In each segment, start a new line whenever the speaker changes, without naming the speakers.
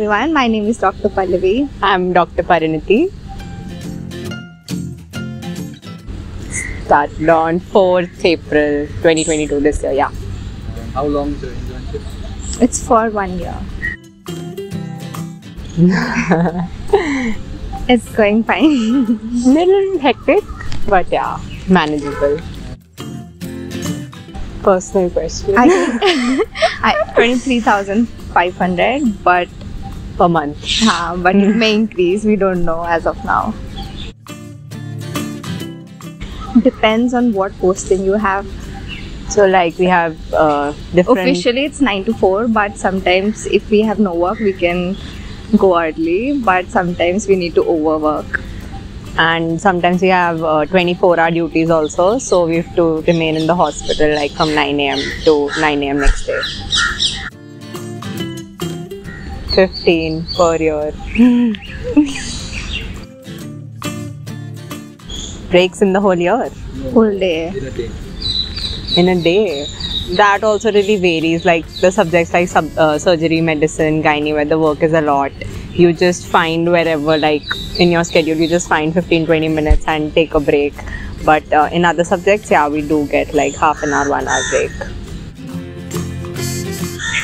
everyone. My name is Dr. Pallavi.
I'm Dr. Parinati. Started on 4th April 2022 this year, yeah.
How long is your internship?
It's for one year. it's going fine.
Little hectic, but yeah, manageable. Personal question.
I, I 23,500, but
per month.
uh, but it may increase. We don't know as of now. Depends on what posting you have.
So like we have uh, different.
Officially, it's 9 to 4, but sometimes if we have no work, we can go early, but sometimes we need to overwork.
and sometimes we have uh, 24 hour duties also so we have to remain in the hospital like from 9 a.m to 9 a.m next day 15 per year. Breaks in the whole year?
Whole day.
In a day.
in a day that also really varies. Like the subjects like sub, uh, surgery medicine gynae where the work is a lot. You just find wherever like in your schedule you just find 15 20 minutes and take a break. But uh, in other subjects yeah we do get like half an hour one hour break.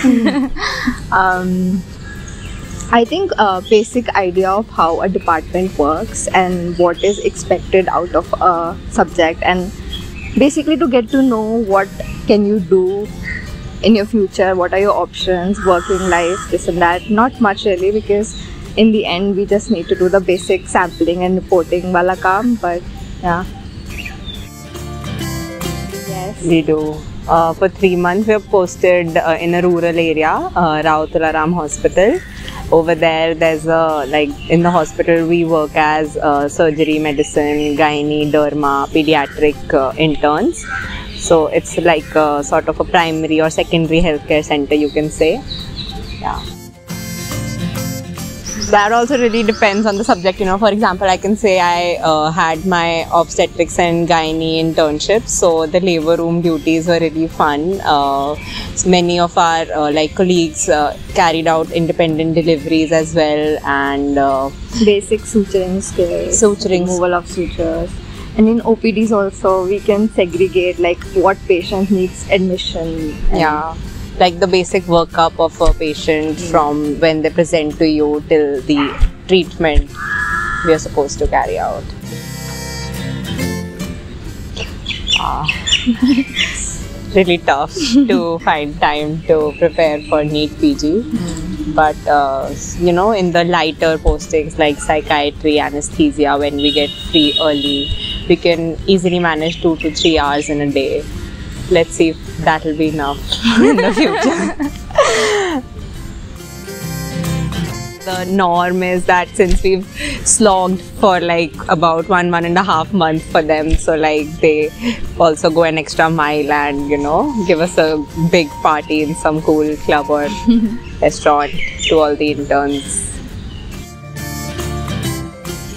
Um, I think a basic idea of how a department works and what is expected out of a subject and basically to get to know what can you do in your future what are your options working life this and that. Not much really because in the end we just need to do the basic sampling and reporting wala kaam but yeah. Yes.
We do. Uh, for three months we are posted uh, in a rural area uh, Rao Tula Ram hospital over there there's a like in the hospital we work as uh, surgery medicine gynae derma pediatric uh, interns. So it's like a sort of a primary or secondary healthcare center you can say. Yeah that also really depends on the subject. You know, for example, I can say I uh, had my obstetrics and gynae internship, so the labor room duties were really fun. Uh, so many of our uh, like colleagues uh, carried out independent deliveries as well, and uh,
basic suturing skills,
Suturing.
removal of sutures. And in OPDs also, we can segregate like what patient needs admission. and-
yeah, like the basic workup of a patient from when they present to you till the treatment we are supposed to carry out. Ah, really tough to find time to prepare for NEET PG. But uh, you know, in the lighter postings like psychiatry, anesthesia, when we get free early, we can easily manage two to three hours in a day. Let's see if that'll be enough in the future. the norm is that since we've slogged for like about one one and a half month for them so like they also go an extra mile and you know give us a big party in some cool club or restaurant to all the interns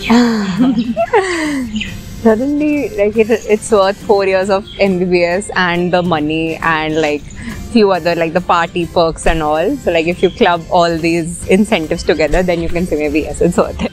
suddenly like it, it's worth four years of mbbs and the money and like few other like the party perks and all. So like if you club all these incentives together then you can say maybe yes it's worth it